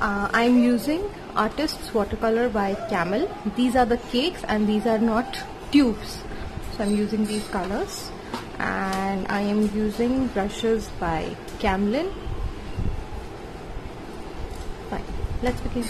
uh, I'm using Artist's Watercolor by Camel. These are the cakes and these are not tubes. So I'm using these colors and I am using brushes by Camlin. Fine, let's begin.